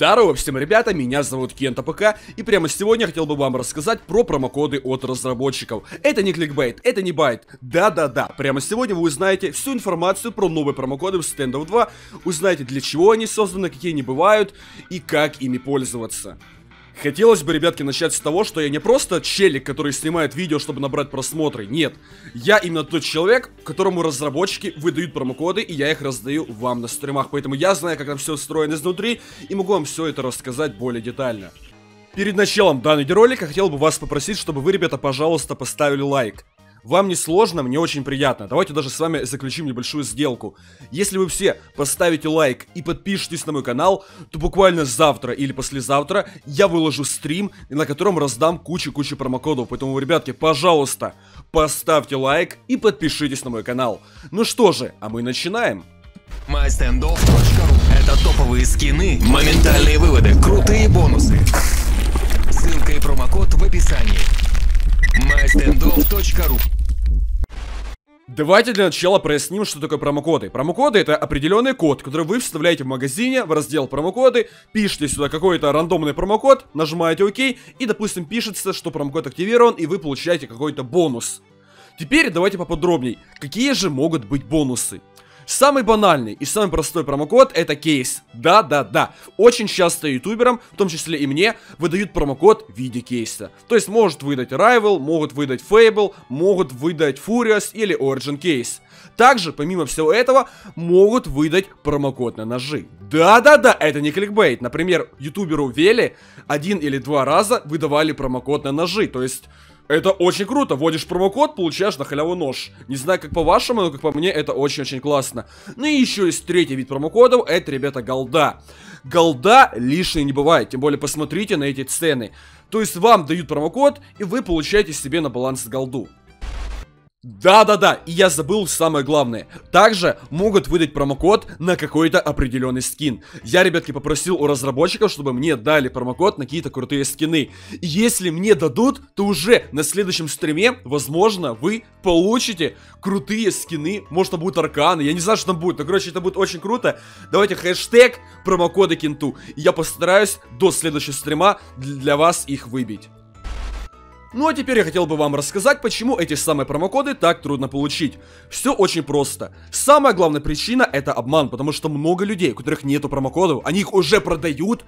Здорово всем, ребята, меня зовут Кента ПК, и прямо сегодня я хотел бы вам рассказать про промокоды от разработчиков. Это не кликбейт, это не байт. Да-да-да, прямо сегодня вы узнаете всю информацию про новые промокоды в Standoff 2, узнаете для чего они созданы, какие они бывают и как ими пользоваться. Хотелось бы, ребятки, начать с того, что я не просто челик, который снимает видео, чтобы набрать просмотры. Нет, я именно тот человек, которому разработчики выдают промокоды, и я их раздаю вам на стримах. Поэтому я знаю, как там все устроено изнутри, и могу вам все это рассказать более детально. Перед началом данного ролика хотел бы вас попросить, чтобы вы, ребята, пожалуйста, поставили лайк. Вам не сложно, мне очень приятно. Давайте даже с вами заключим небольшую сделку. Если вы все поставите лайк и подпишитесь на мой канал, то буквально завтра или послезавтра я выложу стрим, на котором раздам кучу-кучу промокодов. Поэтому, ребятки, пожалуйста, поставьте лайк и подпишитесь на мой канал. Ну что же, а мы начинаем. Это топовые скины, моментальные выводы, крутые бонусы. Ссылка и промокод в описании mystandoff.ru Давайте для начала проясним, что такое промокоды. Промокоды это определенный код, который вы вставляете в магазине, в раздел промокоды, пишите сюда какой-то рандомный промокод, нажимаете ОК, и, допустим, пишется, что промокод активирован, и вы получаете какой-то бонус. Теперь давайте поподробней, какие же могут быть бонусы. Самый банальный и самый простой промокод это кейс. Да-да-да. Очень часто ютуберам, в том числе и мне, выдают промокод в виде кейса. То есть может выдать Rival, могут выдать Fable, могут выдать Furious или Origin Case. Также, помимо всего этого, могут выдать промокод на ножи. Да-да-да, это не кликбейт. Например, ютуберу Вели один или два раза выдавали промокод на ножи. То есть это очень круто. Вводишь промокод, получаешь на халяву нож. Не знаю, как по-вашему, но как по мне, это очень-очень классно. Ну и еще есть третий вид промокодов. Это, ребята, голда. Голда лишней не бывает. Тем более, посмотрите на эти цены. То есть вам дают промокод, и вы получаете себе на баланс голду. Да-да-да, и я забыл самое главное. Также могут выдать промокод на какой-то определенный скин. Я, ребятки, попросил у разработчиков, чтобы мне дали промокод на какие-то крутые скины. И если мне дадут, то уже на следующем стриме, возможно, вы получите крутые скины. Может, там будут арканы, я не знаю, что там будет. Но, короче, это будет очень круто. Давайте хэштег промокоды кенту. И я постараюсь до следующего стрима для вас их выбить. Ну а теперь я хотел бы вам рассказать, почему эти самые промокоды так трудно получить. Все очень просто. Самая главная причина это обман, потому что много людей, у которых нету промокодов, они их уже продают,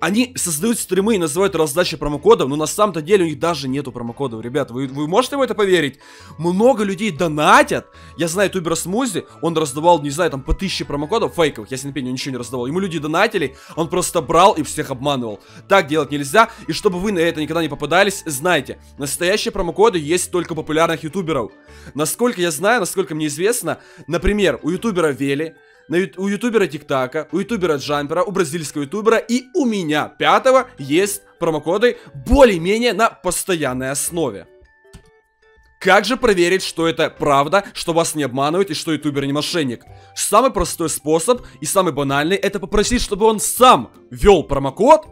они создают стримы и называют раздачей промокодов, но на самом-то деле у них даже нету промокодов. Ребят, вы, вы можете в это поверить? Много людей донатят. Я знаю ютубера Смузи, он раздавал, не знаю, там по тысяче промокодов фейковых, я не ничего не раздавал. Ему люди донатили, он просто брал и всех обманывал. Так делать нельзя, и чтобы вы на это никогда не попадались, знайте, настоящие промокоды есть только популярных ютуберов. Насколько я знаю, насколько мне известно, например, у ютубера Вели, на, у ютубера ТикТака, у ютубера Джампера, у бразильского ютубера и у меня, пятого, есть промокоды более-менее на постоянной основе. Как же проверить, что это правда, что вас не обманывают и что ютубер не мошенник? Самый простой способ и самый банальный это попросить, чтобы он сам ввел промокод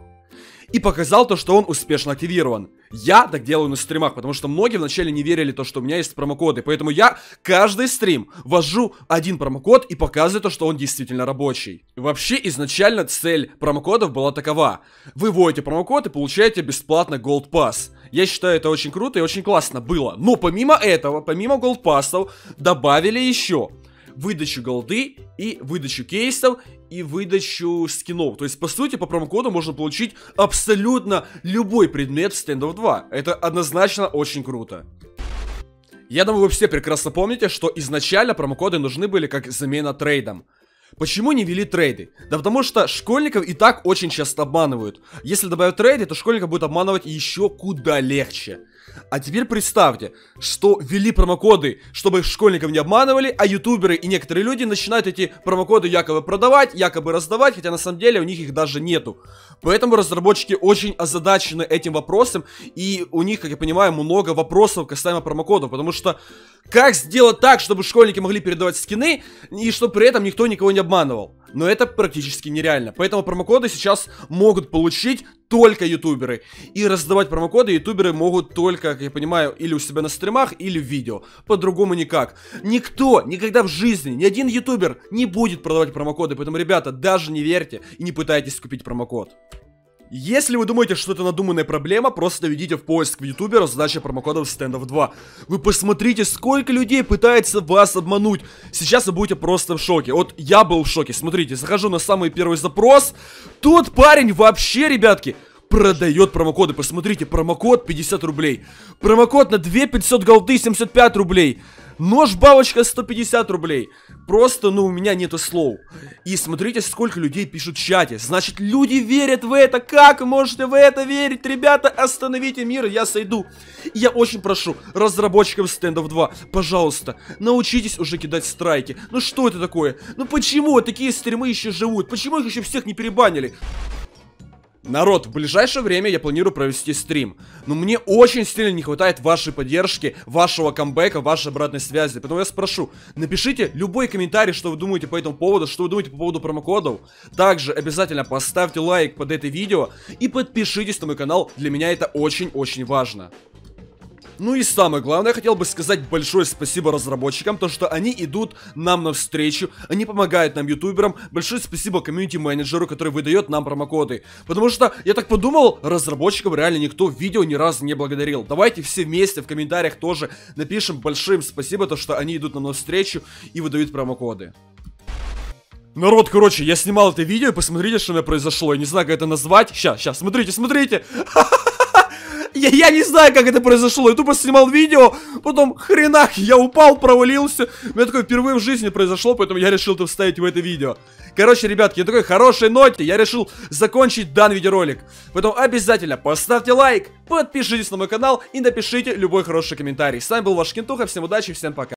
и показал то, что он успешно активирован. Я так делаю на стримах, потому что многие вначале не верили то, что у меня есть промокоды. Поэтому я каждый стрим ввожу один промокод и показываю то, что он действительно рабочий. Вообще, изначально цель промокодов была такова. Вы вводите промокод и получаете бесплатно Gold Pass. Я считаю, это очень круто и очень классно было. Но помимо этого, помимо Gold Passов, добавили еще выдачу голды и выдачу кейсов и выдачу скинов. То есть, по сути, по промокоду можно получить абсолютно любой предмет в Standoff 2. Это однозначно очень круто. Я думаю, вы все прекрасно помните, что изначально промокоды нужны были как замена трейдам. Почему не вели трейды? Да потому что школьников и так очень часто обманывают. Если добавят трейды, то школьников будет обманывать еще куда легче. А теперь представьте, что ввели промокоды, чтобы школьников не обманывали, а ютуберы и некоторые люди начинают эти промокоды якобы продавать, якобы раздавать, хотя на самом деле у них их даже нету. Поэтому разработчики очень озадачены этим вопросом, и у них, как я понимаю, много вопросов касаемо промокодов, потому что как сделать так, чтобы школьники могли передавать скины, и чтобы при этом никто никого не обманывал? Но это практически нереально. Поэтому промокоды сейчас могут получить только ютуберы. И раздавать промокоды ютуберы могут только, как я понимаю, или у себя на стримах, или в видео. По-другому никак. Никто никогда в жизни, ни один ютубер не будет продавать промокоды. Поэтому, ребята, даже не верьте и не пытайтесь купить промокод. Если вы думаете, что это надуманная проблема, просто введите в поиск в ютубе раздача промокодов стендов 2. Вы посмотрите, сколько людей пытается вас обмануть. Сейчас вы будете просто в шоке. Вот я был в шоке. Смотрите, захожу на самый первый запрос. Тот парень вообще, ребятки, продает промокоды. Посмотрите, промокод 50 рублей. Промокод на 2500 голды 75 рублей. Нож бабочка 150 рублей. Просто, ну, у меня нету слов. И смотрите, сколько людей пишут в чате. Значит, люди верят в это. Как можете в это верить? Ребята, остановите мир, я сойду. Я очень прошу разработчиков стендов 2, пожалуйста, научитесь уже кидать страйки. Ну что это такое? Ну почему такие стримы еще живут? Почему их еще всех не перебанили? Народ, в ближайшее время я планирую провести стрим. Но мне очень сильно не хватает вашей поддержки, вашего камбэка, вашей обратной связи. Поэтому я спрошу, напишите любой комментарий, что вы думаете по этому поводу, что вы думаете по поводу промокодов. Также обязательно поставьте лайк под это видео и подпишитесь на мой канал, для меня это очень-очень важно. Ну и самое главное, я хотел бы сказать большое спасибо разработчикам, то что они идут нам навстречу, они помогают нам, ютуберам. Большое спасибо комьюнити-менеджеру, который выдает нам промокоды. Потому что, я так подумал, разработчикам реально никто в видео ни разу не благодарил. Давайте все вместе в комментариях тоже напишем большим спасибо, то что они идут нам навстречу и выдают промокоды. Народ, короче, я снимал это видео, и посмотрите, что у меня произошло. Я не знаю, как это назвать. Сейчас, сейчас, смотрите, смотрите. Я, я не знаю, как это произошло. Я тупо снимал видео, потом хренах, я упал, провалился. У меня такое впервые в жизни произошло, поэтому я решил это вставить в это видео. Короче, ребятки, на такой хорошей ноте я решил закончить данный видеоролик. Поэтому обязательно поставьте лайк, подпишитесь на мой канал и напишите любой хороший комментарий. С вами был ваш Кентуха, всем удачи, всем пока.